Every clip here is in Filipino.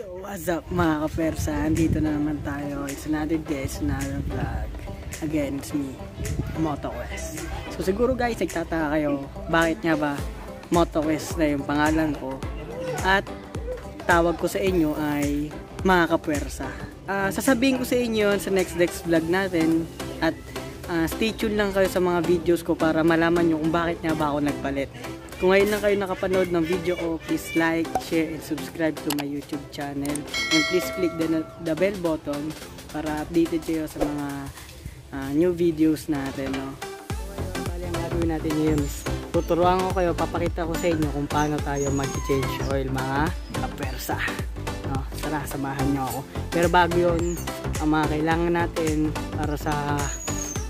So what's up mga kapersa, andito na naman tayo. It's another day, it's another vlog. Again, it's me, MotoQuest. So siguro guys, nagtataka kayo, bakit nga ba MotoQuest na yung pangalan ko? At tawag ko sa inyo ay mga kapersa. Uh, sasabihin ko sa inyo sa next next vlog natin at uh, stay tuned lang kayo sa mga videos ko para malaman nyo kung bakit nga ba ako nagpalit. Kung ngayon lang kayo nakapanood ng video ko, please like, share, and subscribe to my YouTube channel. And please click the, the bell button para updated kayo sa mga uh, new videos natin. No? Bali, ang gagawin natin ngayon is tuturuan ko kayo, papakita ko sa inyo kung paano tayo mag-change oil mga kapersa. No? Tara, samahan nyo ako. Pero bago yun, ang mga kailangan natin para sa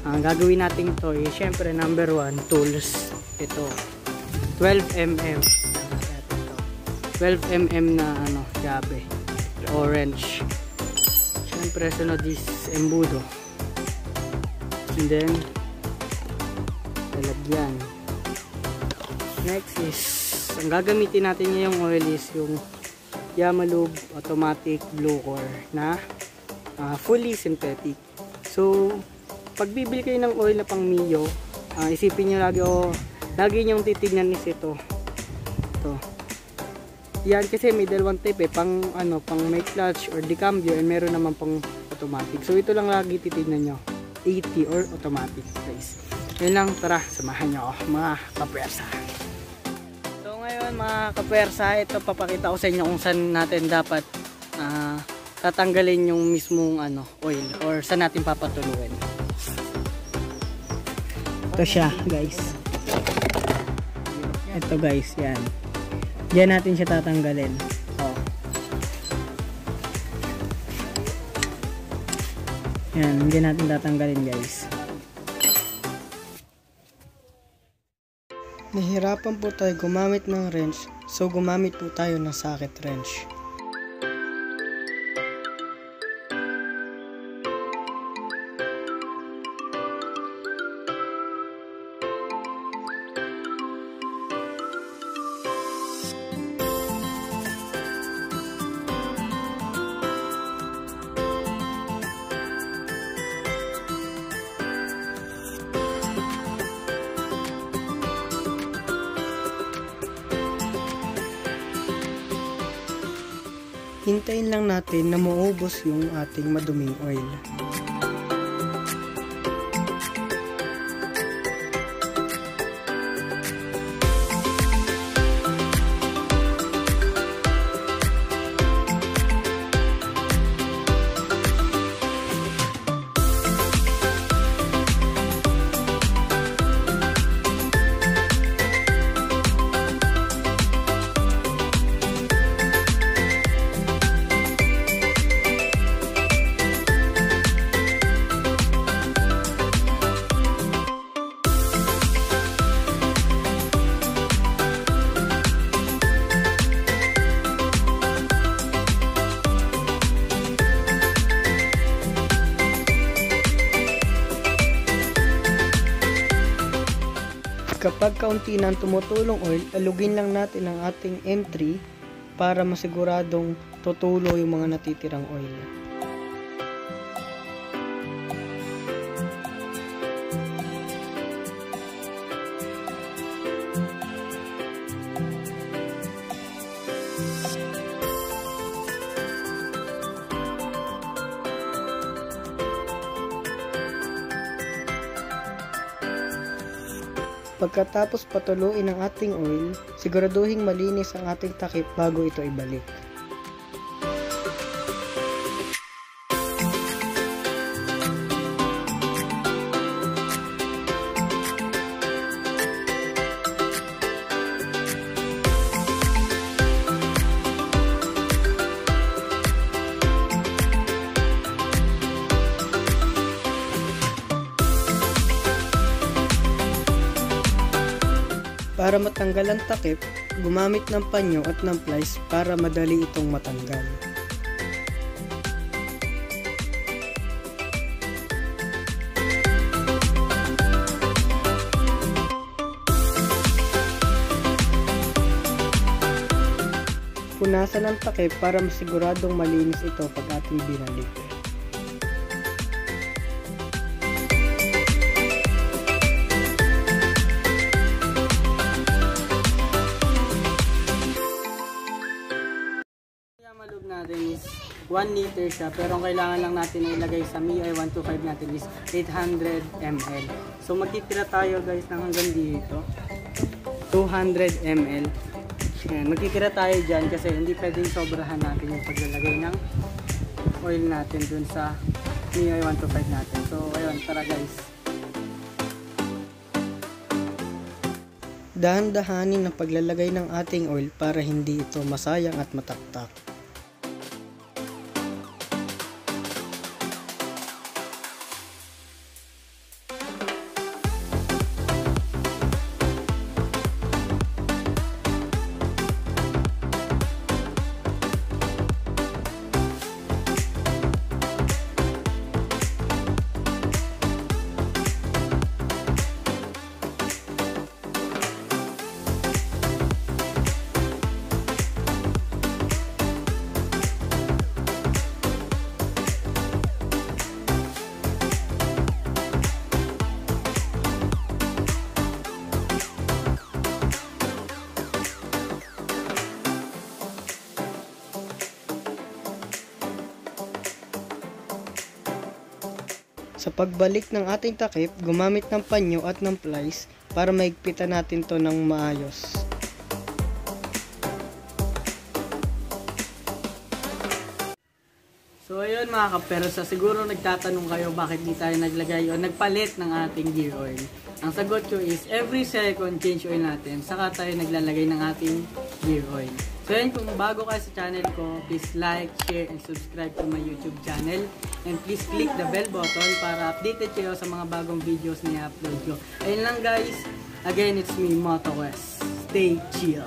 ang gagawin natin ito, eh, syempre number one, tools. Ito, 12mm 12mm na ano gabi. Orange. Syempre sunod is embudo. And then lalagyan next is ang gagamitin natin ngayong oil is yung Yamalube automatic blue core na uh, fully synthetic. So pag bibili kayo ng oil na pang Mio uh, isipin nyo lagi oh lagi nyong titignan is ito. Ito. Yan kasi may dalawang type eh. Pang ano pang may clutch or decambio and meron naman pang automatic. So ito lang lagi titignan nyo 80 or automatic guys. Yun lang tara samahan nyo mga kapwersa so ngayon mga kapwersa ito papakita ko sa inyo kung saan natin dapat uh, tatanggalin yung mismong ano oil or saan natin papatuluin ito siya guys ito guys, yan. Diyan natin siya tatanggalin. Oh. Yan, diyan natin tatanggalin guys. Nahirapan po tayo gumamit ng wrench, so gumamit po tayo ng socket wrench. Hintayin lang natin na maubos yung ating maduming oil. Kapag kaunti ng tumutulong oil, alugin lang natin ang ating M3 para masiguradong tutulo yung mga natitirang oil. Pagkatapos patuluin ang ating oil, siguraduhin malinis ang ating takip bago ito ibalik. Para matanggal ang takip, gumamit ng panyo at ng plies para madali itong matanggal. punasan ng takip para masiguradong malinis ito pag ating binalik. Malug natin is 1 liter siya pero ang kailangan lang natin na ilagay sa MIUI 125 natin is 800 ml. So magtitira tayo guys ng hanggang dito. 200 ml. Ayan, magtitira tayo dyan kasi hindi pwedeng sobrahan natin yung paglalagay ng oil natin dun sa MIUI 125 natin. So ayun, tara guys. Dahan-dahanin ang paglalagay ng ating oil para hindi ito masayang at mataktak. Sa pagbalik ng ating takip, gumamit ng panyo at ng plies para maigpitan natin to ng maayos. So ayun mga kapersa, siguro nagtatanong kayo bakit di tayo naglagay o nagpalit ng ating gear oil. Ang sagot ko is every second change oil natin, saka tayo naglalagay ng ating gear oil. So yun, kung bago kayo sa channel ko, please like, share, and subscribe to my YouTube channel. And please click the bell button para updated kayo sa mga bagong videos na i-upload ko. Ayun lang guys, again it's me, Moto West. Stay chill.